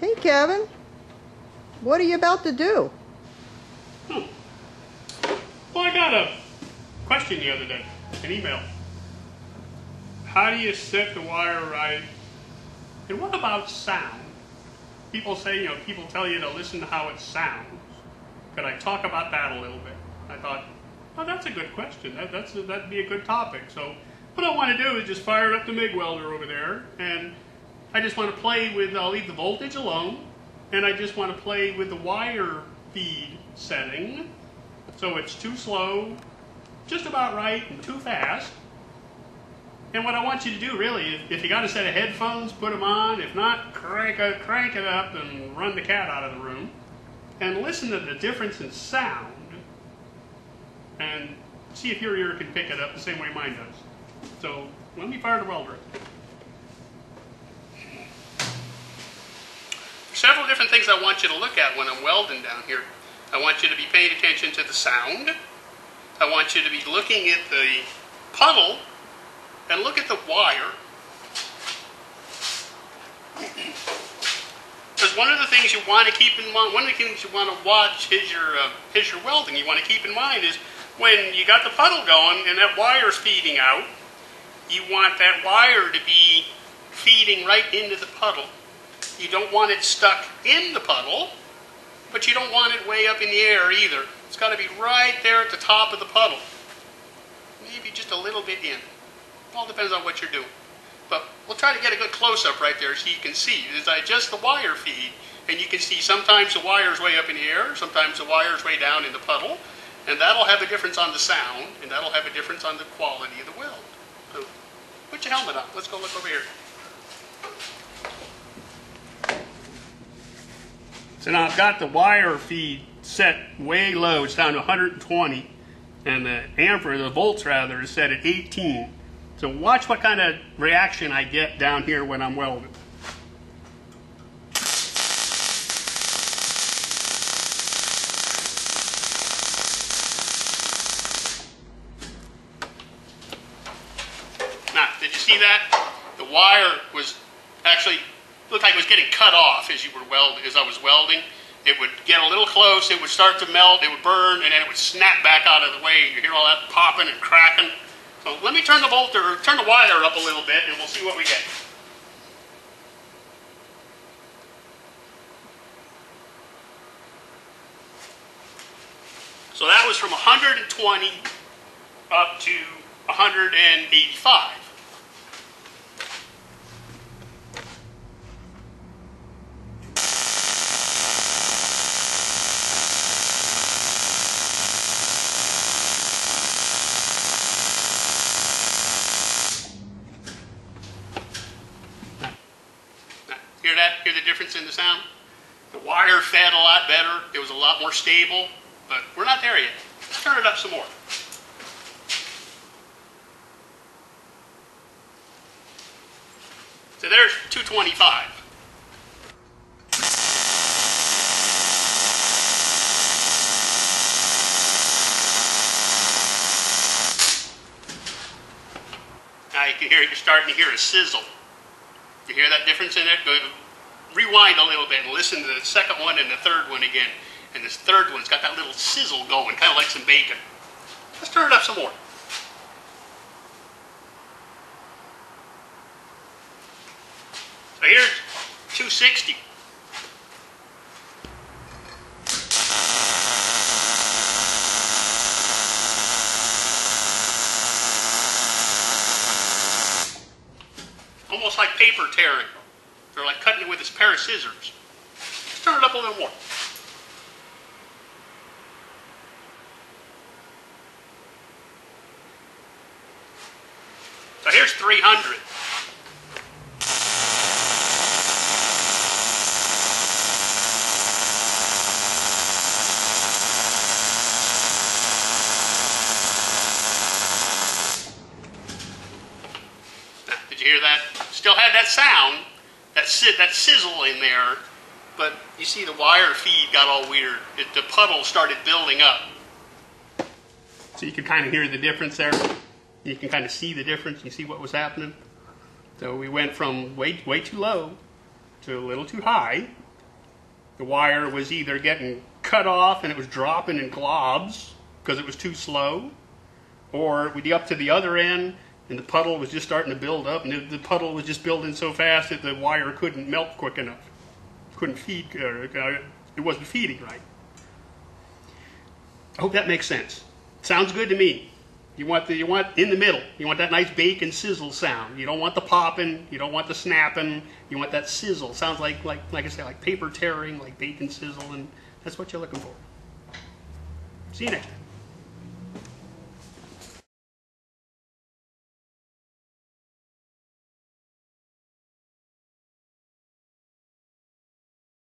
Hey, Kevin. What are you about to do? Hmm. Well, I got a question the other day, an email. How do you set the wire right? And what about sound? People say, you know, people tell you to listen to how it sounds. Could I talk about that a little bit? I thought, oh, that's a good question. That, that's a, that'd be a good topic. So what I want to do is just fire up the MIG welder over there, and I just want to play with, I'll leave the voltage alone, and I just want to play with the wire feed setting. So it's too slow, just about right, and too fast. And what I want you to do really, if, if you got a set of headphones, put them on. If not, crank, a, crank it up and run the cat out of the room. And listen to the difference in sound. And see if your ear can pick it up the same way mine does. So let me fire the welder. Several different things I want you to look at when I'm welding down here. I want you to be paying attention to the sound. I want you to be looking at the puddle and look at the wire. Because one of the things you want to keep in mind, one of the things you want to watch is your, uh, is your welding. You want to keep in mind is when you got the puddle going and that wire's feeding out, you want that wire to be feeding right into the puddle. You don't want it stuck in the puddle, but you don't want it way up in the air either. It's got to be right there at the top of the puddle. Maybe just a little bit in. All depends on what you're doing. But we'll try to get a good close-up right there so you can see. As I adjust the wire feed, and you can see sometimes the wire's way up in the air, sometimes the wire's way down in the puddle, and that'll have a difference on the sound, and that'll have a difference on the quality of the weld. So put your helmet on. Let's go look over here. So now I've got the wire feed set way low. It's down to 120, and the ampere, the volts rather, is set at 18. So watch what kind of reaction I get down here when I'm welding. Now, did you see that? The wire was actually looked like it was getting cut off as you were welding, as I was welding. It would get a little close, it would start to melt, it would burn, and then it would snap back out of the way. You hear all that popping and cracking. So let me turn the volt or turn the wire up a little bit and we'll see what we get. So that was from 120 up to 185. Hear that? Hear the difference in the sound? The wire fed a lot better. It was a lot more stable, but we're not there yet. Let's turn it up some more. So there's 225. Now you can hear you're starting to hear a sizzle. You hear that difference in it? Go rewind a little bit and listen to the second one and the third one again. And this third one's got that little sizzle going, kind of like some bacon. Let's turn it up some more. So here's 260. Like paper tearing. They're like cutting it with this pair of scissors. Let's turn it up a little more. So here's 300. Did you hear that? Still had that sound, that si- that sizzle in there, but you see the wire feed got all weird. It, the puddle started building up. So you can kind of hear the difference there. You can kind of see the difference. You see what was happening. So we went from way way too low to a little too high, the wire was either getting cut off and it was dropping in globs because it was too slow, or we'd be up to the other end and the puddle was just starting to build up, and the, the puddle was just building so fast that the wire couldn't melt quick enough, couldn't feed, uh, uh, it wasn't feeding right. I hope that makes sense. Sounds good to me. You want the you want in the middle. You want that nice bacon sizzle sound. You don't want the popping. You don't want the snapping. You want that sizzle. Sounds like like like I say like paper tearing, like bacon sizzle, and that's what you're looking for. See you next time.